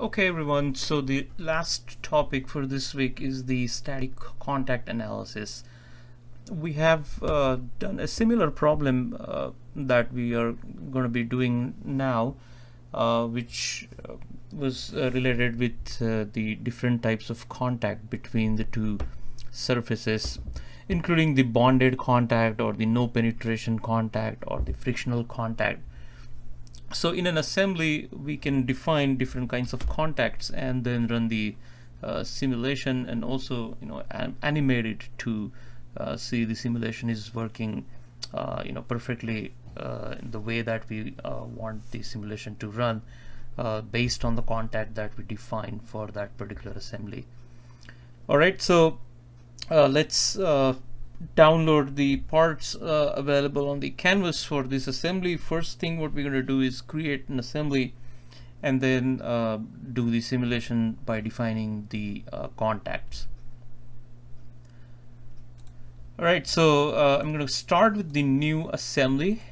Okay everyone, so the last topic for this week is the static contact analysis. We have uh, done a similar problem uh, that we are going to be doing now, uh, which uh, was uh, related with uh, the different types of contact between the two surfaces, including the bonded contact or the no penetration contact or the frictional contact so in an assembly we can define different kinds of contacts and then run the uh, simulation and also you know animate it to uh, see the simulation is working uh, you know perfectly uh, in the way that we uh, want the simulation to run uh, based on the contact that we define for that particular assembly. All right so let's download the parts uh, available on the canvas for this assembly. First thing what we're going to do is create an assembly and then uh, do the simulation by defining the uh, contacts. Alright so uh, I'm going to start with the new assembly.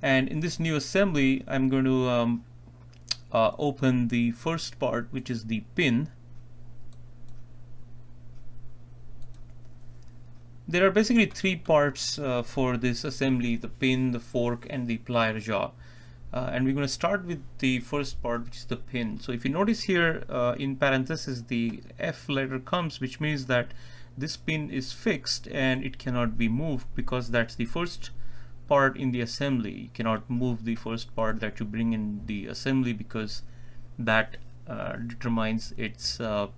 And in this new assembly I'm going to um, uh, open the first part which is the pin There are basically three parts uh, for this assembly, the pin, the fork, and the plier jaw. Uh, and we're going to start with the first part, which is the pin. So if you notice here uh, in parenthesis, the F letter comes, which means that this pin is fixed and it cannot be moved because that's the first part in the assembly. You cannot move the first part that you bring in the assembly because that uh, determines its, uh,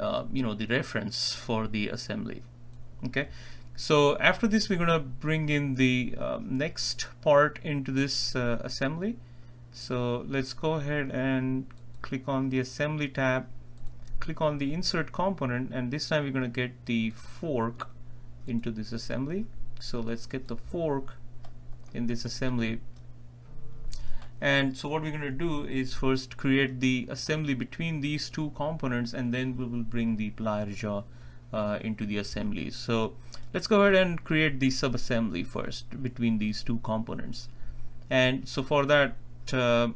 uh, you know, the reference for the assembly okay. So after this we're gonna bring in the um, next part into this uh, assembly. So let's go ahead and click on the assembly tab click on the insert component and this time we're gonna get the fork into this assembly. So let's get the fork in this assembly. And so what we're going to do is first create the assembly between these two components and then we will bring the plier jaw uh, into the assembly. So let's go ahead and create the subassembly first between these two components. And so for that, uh,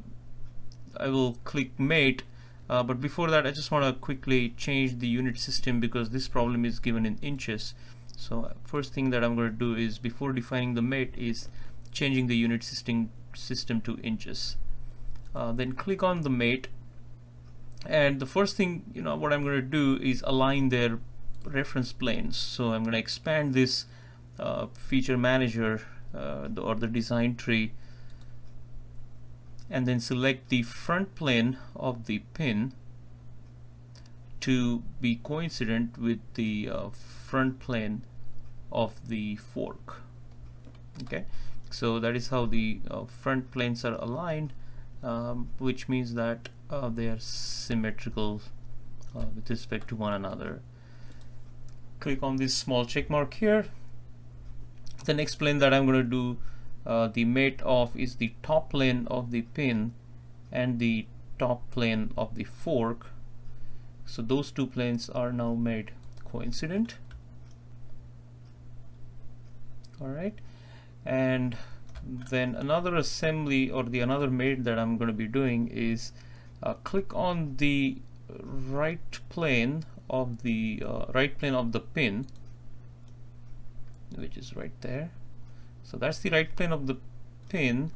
I will click mate. Uh, but before that, I just want to quickly change the unit system because this problem is given in inches. So first thing that I'm going to do is before defining the mate is changing the unit system system to inches. Uh, then click on the mate and the first thing you know what I'm going to do is align their reference planes. So I'm going to expand this uh, feature manager uh, or the design tree and then select the front plane of the pin to be coincident with the uh, front plane of the fork. Okay? So that is how the uh, front planes are aligned um, which means that uh, they are symmetrical uh, with respect to one another click on this small check mark here. The next plane that I'm going to do uh, the mate of is the top plane of the pin and the top plane of the fork. So those two planes are now made coincident. Alright. And then another assembly or the another mate that I'm going to be doing is uh, click on the right plane of the uh, right plane of the pin which is right there. So that's the right plane of the pin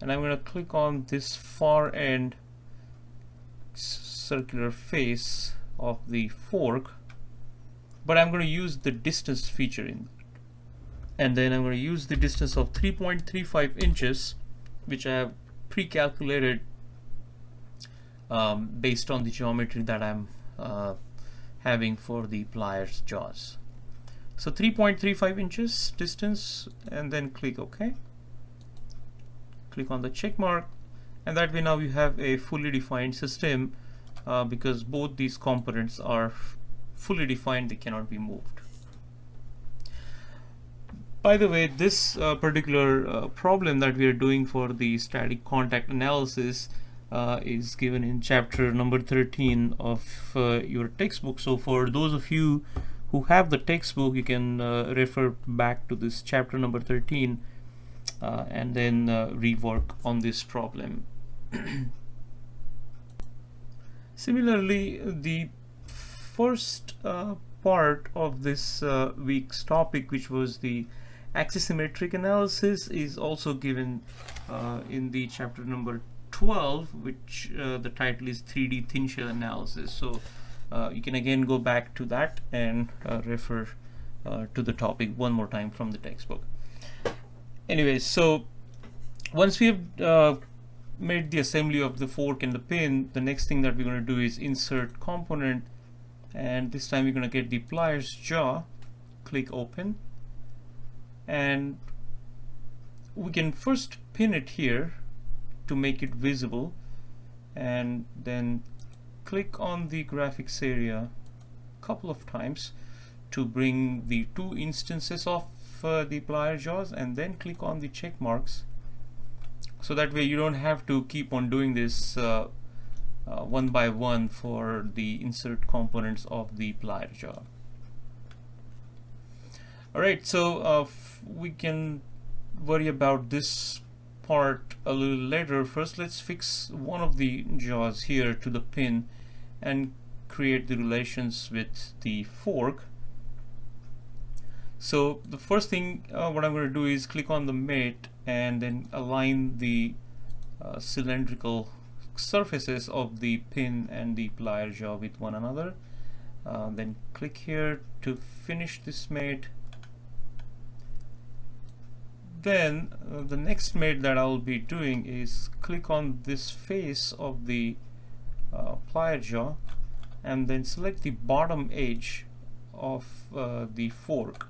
and I'm going to click on this far end circular face of the fork but I'm going to use the distance feature in and then I'm going to use the distance of 3.35 inches which I have pre-calculated um, based on the geometry that I'm uh, having for the pliers jaws. So 3.35 inches distance and then click OK. Click on the check mark and that way now you have a fully defined system uh, because both these components are fully defined, they cannot be moved. By the way, this uh, particular uh, problem that we are doing for the static contact analysis uh, is given in chapter number 13 of uh, your textbook so for those of you who have the textbook you can uh, refer back to this chapter number 13 uh, and then uh, rework on this problem. Similarly, the first part of this week's topic, which was the axisymmetric analysis, is also given uh, in the chapter number 12, which uh, the title is 3D thin shell analysis. So uh, you can again go back to that and uh, refer to the topic one more time from the textbook. Anyways, so once we have made the assembly of the fork and the pin, the next thing that we're going to do is insert component and this time we're going to get the pliers jaw click open and we can first pin it here to make it visible and then click on the graphics area a couple of times to bring the two instances of uh, the plier jaws and then click on the check marks so that way you don't have to keep on doing this uh, uh, one by one for the insert components of the plier jaw. Alright, so uh, we can worry about this part a little later. First, let's fix one of the jaws here to the pin and create the relations with the fork. So the first thing uh, what I'm going to do is click on the mate and then align the uh, cylindrical surfaces of the pin and the plier jaw with one another uh, then click here to finish this mate then uh, the next mate that I'll be doing is click on this face of the uh, plier jaw and then select the bottom edge of uh, the fork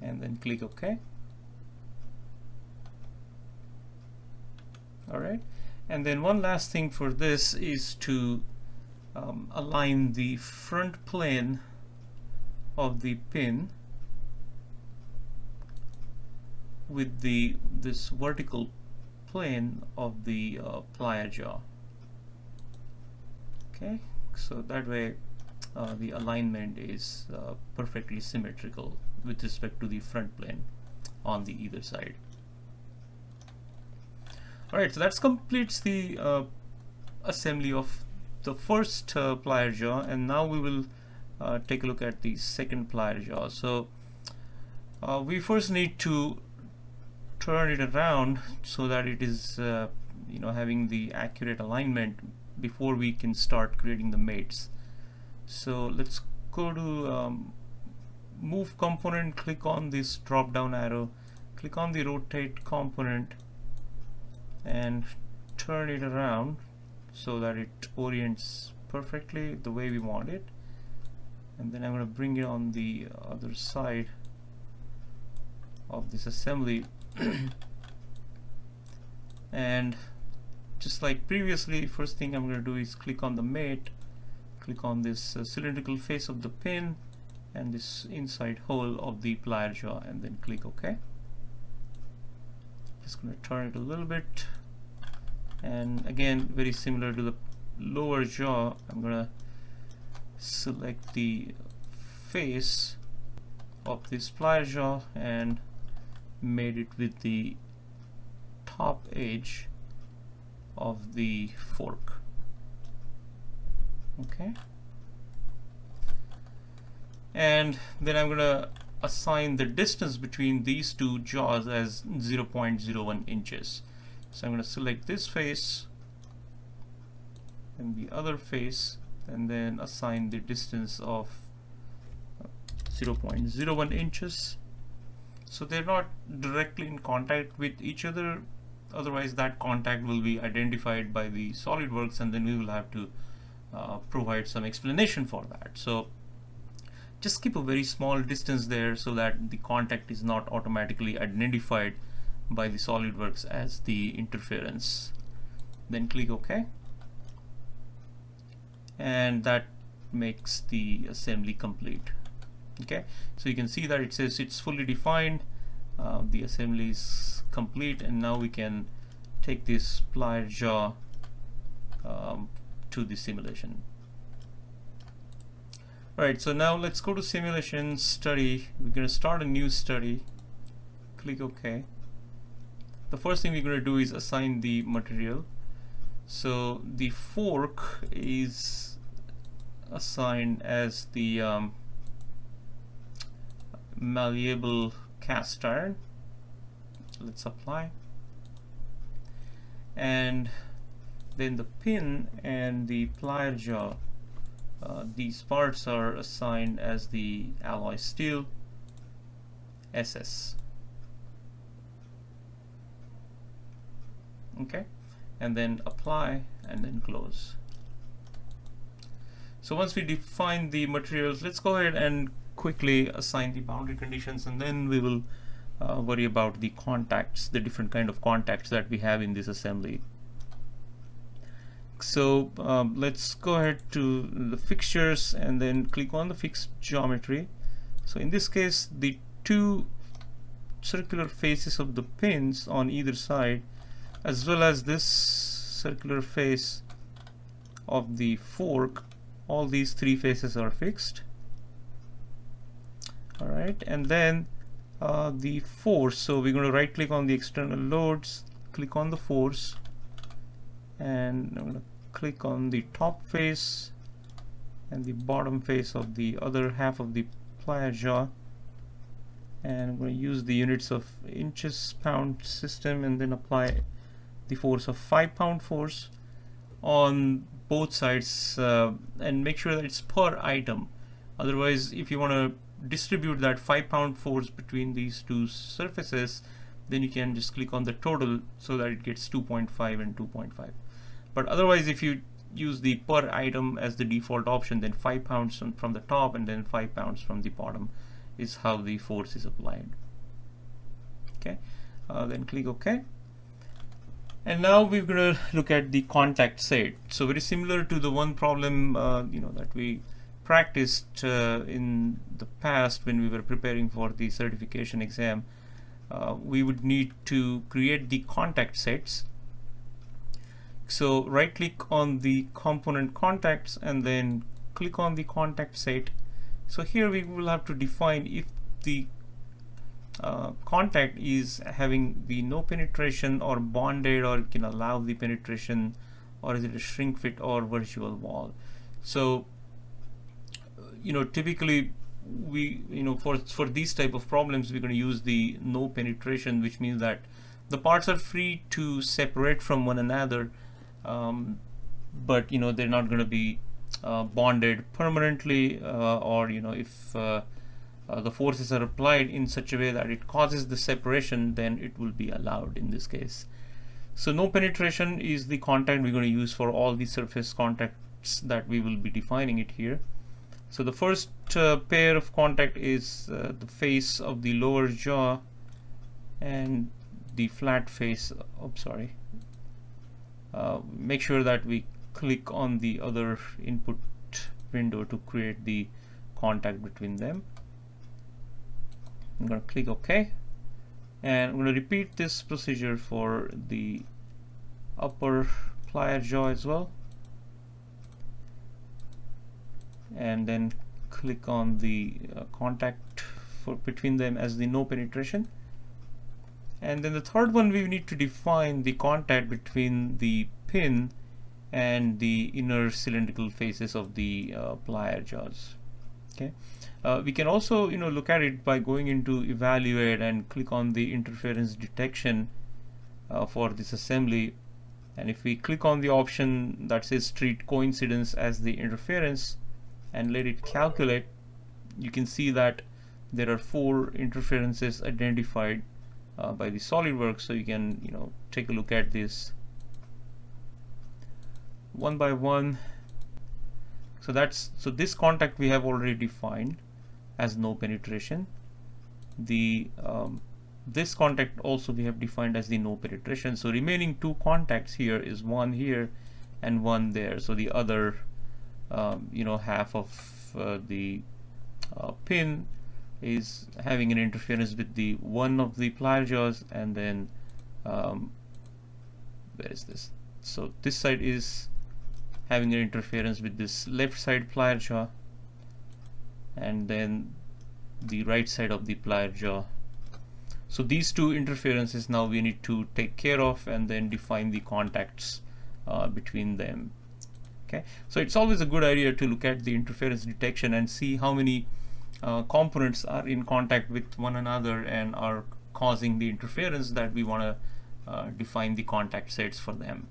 and then click OK. Alright. And then one last thing for this is to um, align the front plane of the pin with the this vertical plane of the uh, plier jaw okay so that way uh, the alignment is uh, perfectly symmetrical with respect to the front plane on the either side Alright, so that completes the uh, assembly of the first uh, plier jaw and now we will uh, take a look at the second plier jaw. So uh, we first need to turn it around so that it is uh, you know having the accurate alignment before we can start creating the mates. So let's go to um, move component, click on this drop down arrow, click on the rotate component and turn it around so that it orients perfectly the way we want it and then I'm going to bring it on the other side of this assembly and just like previously first thing I'm going to do is click on the mate click on this uh, cylindrical face of the pin and this inside hole of the plier jaw and then click OK. Just going to turn it a little bit. And again very similar to the lower jaw I'm gonna select the face of this plier jaw and mate it with the top edge of the fork. Okay. And then I'm gonna assign the distance between these two jaws as 0.01 inches. So I'm going to select this face and the other face and then assign the distance of 0.01 inches so they're not directly in contact with each other. Otherwise that contact will be identified by the SolidWorks and then we will have to uh, provide some explanation for that. So just keep a very small distance there so that the contact is not automatically identified by the SolidWorks as the interference. Then click OK. And that makes the assembly complete okay? So you can see that it says it's fully defined uh, the assembly is complete and now we can take this plier jaw um, to the simulation. Alright so now let's go to simulation study. We're going to start a new study. Click OK. The first thing we're going to do is assign the material. So the fork is assigned as the um, malleable cast iron. Let's apply. And then the pin and the plier jaw. Uh, these parts are assigned as the alloy steel SS okay. And then apply and then close. So once we define the materials let's go ahead and quickly assign the boundary conditions and then we will uh, worry about the contacts the different kind of contacts that we have in this assembly. So um, let's go ahead to the fixtures and then click on the fixed geometry. So in this case the two circular faces of the pins on either side as well as this circular face of the fork all these three faces are fixed and then uh, the force. So we're going to right click on the external loads click on the force and I'm going to click on the top face and the bottom face of the other half of the plier jaw. And I'm going to use the units of inches pound system and then apply the force of 5 pound force on both sides uh, and make sure that it's per item. Otherwise if you want to distribute that 5 pound force between these two surfaces then you can just click on the total so that it gets 2.5 and 2.5 but otherwise if you use the per item as the default option then 5 pounds from the top and then 5 pounds from the bottom is how the force is applied. Okay uh, then click OK. And now we're going to look at the contact set. So very similar to the one problem uh, you know that we practiced uh, in the past when we were preparing for the certification exam uh, we would need to create the contact sets. So right click on the component contacts and then click on the contact set. So here we will have to define if the uh, contact is having the no penetration or bonded or can allow the penetration or is it a shrink fit or virtual wall. So you know typically we you know for for these type of problems we're going to use the no penetration which means that the parts are free to separate from one another um, but you know they're not going to be uh, bonded permanently uh, or you know if uh, uh, the forces are applied in such a way that it causes the separation then it will be allowed in this case. So no penetration is the contact we're going to use for all the surface contacts that we will be defining it here so the first uh, pair of contact is uh, the face of the lower jaw and the flat face oh sorry. Uh, make sure that we click on the other input window to create the contact between them. I'm going to click OK. And I'm going to repeat this procedure for the upper plier jaw as well and then click on the uh, contact for between them as the no penetration. And then the third one we need to define the contact between the pin and the inner cylindrical faces of the uh, plier jaws okay. Uh, we can also you know look at it by going into evaluate and click on the interference detection uh, for this assembly. And if we click on the option that says treat coincidence as the interference and let it calculate you can see that there are four interferences identified uh, by the SolidWorks. So you can you know take a look at this one by one. So that's so this contact we have already defined as no penetration. The um, this contact also we have defined as the no penetration. So remaining two contacts here is one here and one there. So the other um, you know half of uh, the uh, pin is having an interference with the one of the plier jaws and then um, where is this? So this side is having an interference with this left side plier jaw and then the right side of the plier jaw. So these two interferences now we need to take care of and then define the contacts uh, between them okay? So it's always a good idea to look at the interference detection and see how many uh, components are in contact with one another and are causing the interference that we want to uh, define the contact sets for them.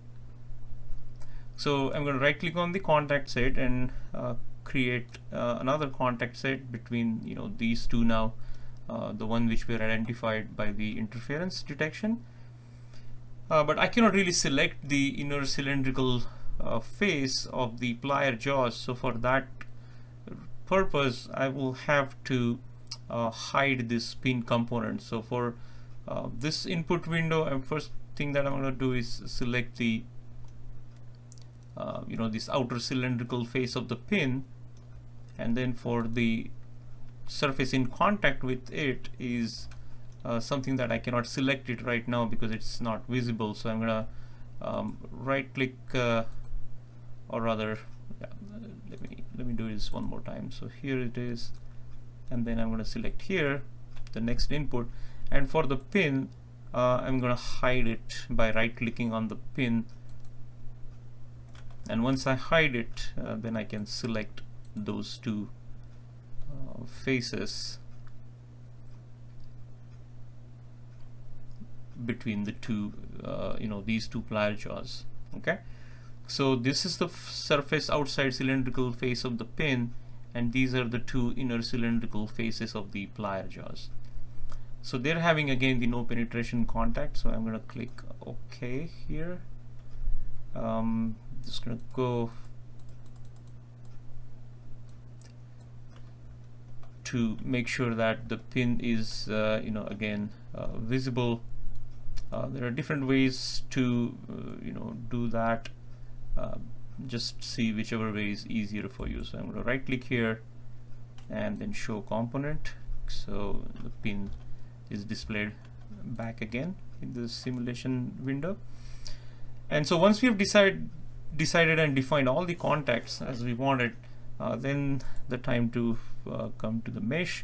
So I'm going to right click on the contact set and uh, create uh, another contact set between you know these two now uh, the one which were identified by the interference detection. Uh, but I cannot really select the inner cylindrical uh, face of the plier jaws. So for that purpose I will have to uh, hide this pin component. So for uh, this input window and first thing that I'm going to do is select the uh, you know this outer cylindrical face of the pin. And then for the surface in contact with it is uh, something that I cannot select it right now because it's not visible. So I'm gonna um, right click uh, or rather yeah, let me let me do this one more time. So here it is and then I'm gonna select here the next input. And for the pin uh, I'm gonna hide it by right clicking on the pin. And once I hide it uh, then I can select those two uh, faces between the two uh, you know these two plier jaws okay so this is the surface outside cylindrical face of the pin and these are the two inner cylindrical faces of the plier jaws. So they're having again the no penetration contact so I'm gonna click OK here. Um, just gonna go to make sure that the pin is uh, you know again uh, visible. Uh, there are different ways to uh, you know do that uh, just see whichever way is easier for you. So I'm going to right click here and then show component. So the pin is displayed back again in the simulation window. And so once we have decided decided and defined all the contacts as we wanted uh, then the time to uh, come to the mesh.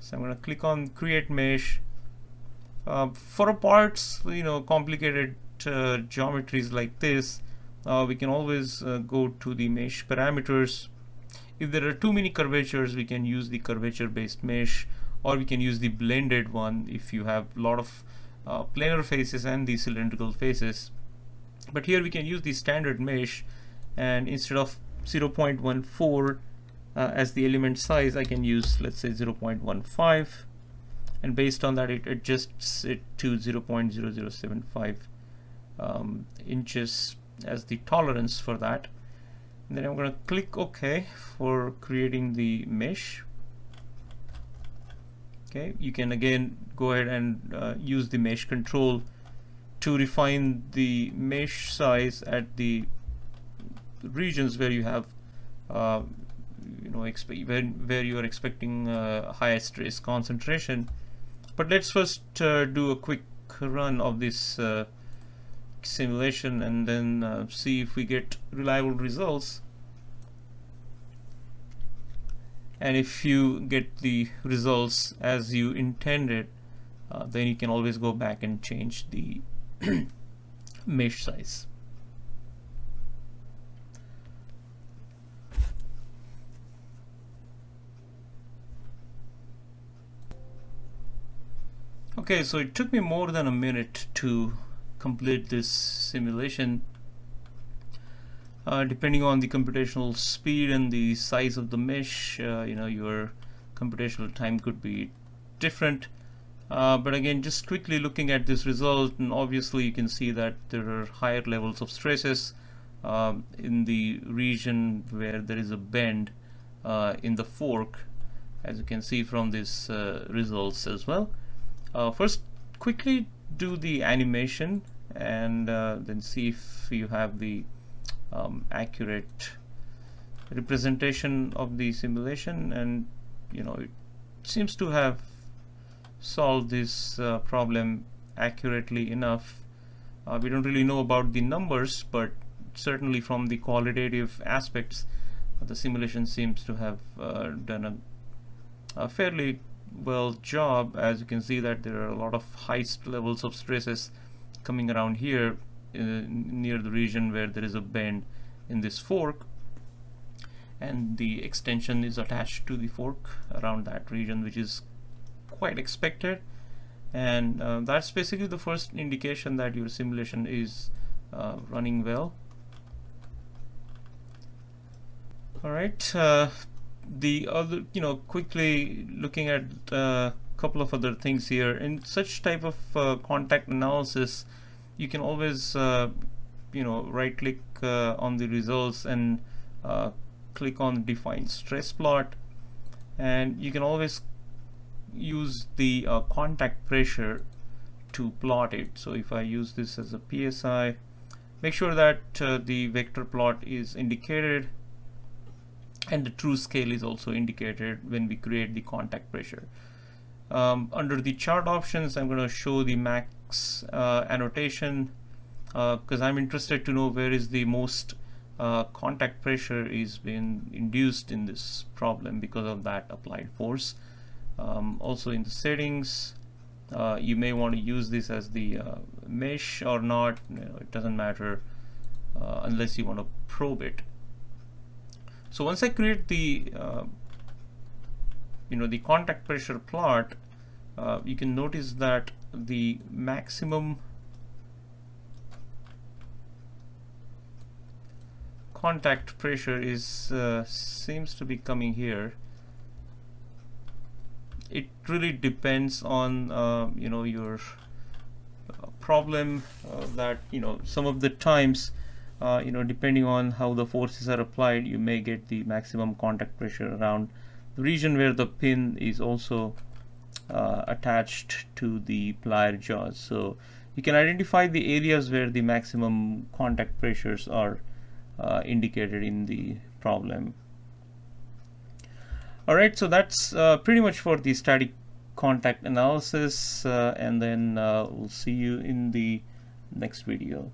So I'm going to click on create mesh. Uh, for a parts you know complicated uh, geometries like this uh, we can always uh, go to the mesh parameters. If there are too many curvatures we can use the curvature based mesh or we can use the blended one if you have a lot of planar faces and the cylindrical faces. But here we can use the standard mesh and instead of 0.14 uh, as the element size I can use let's say 0.15 and based on that it adjusts it to 0.0075 um, inches as the tolerance for that. And then I'm going to click OK for creating the mesh. Okay you can again go ahead and uh, use the mesh control to refine the mesh size at the regions where you have uh, you know where, where you are expecting uh, higher stress concentration. But let's first uh, do a quick run of this uh, simulation and then uh, see if we get reliable results and if you get the results as you intended uh, then you can always go back and change the mesh size. Okay, so it took me more than a minute to complete this simulation. Uh, depending on the computational speed and the size of the mesh, uh, you know, your computational time could be different. Uh, but again, just quickly looking at this result, and obviously you can see that there are higher levels of stresses uh, in the region where there is a bend uh, in the fork, as you can see from these uh, results as well. Uh, first, quickly do the animation and uh, then see if you have the um, accurate representation of the simulation and you know it seems to have solved this uh, problem accurately enough. Uh, we don't really know about the numbers, but certainly from the qualitative aspects, the simulation seems to have uh, done a, a, fairly well job as you can see that there are a lot of high levels of stresses coming around here uh, near the region where there is a bend in this fork. And the extension is attached to the fork around that region which is quite expected. And uh, that's basically the first indication that your simulation is uh, running well. All right uh, the other you know quickly looking at a uh, couple of other things here. In such type of uh, contact analysis you can always uh, you know right click on the results and click on define stress plot. And you can always use the uh, contact pressure to plot it. So if I use this as a PSI make sure that uh, the vector plot is indicated and the true scale is also indicated when we create the contact pressure. Um, under the chart options I'm going to show the max uh, annotation because uh, I'm interested to know where is the most uh, contact pressure is being induced in this problem because of that applied force. Um, also in the settings uh, you may want to use this as the uh, mesh or not you know, it doesn't matter uh, unless you want to probe it so once I create the uh, you know the contact pressure plot uh, you can notice that the maximum contact pressure is uh, seems to be coming here. It really depends on uh, you know your uh, problem uh, that you know some of the times uh, you know depending on how the forces are applied you may get the maximum contact pressure around the region where the pin is also uh, attached to the plier jaws so you can identify the areas where the maximum contact pressures are uh, indicated in the problem Alright, so that's uh, pretty much for the static contact analysis uh, and then uh, we'll see you in the next video.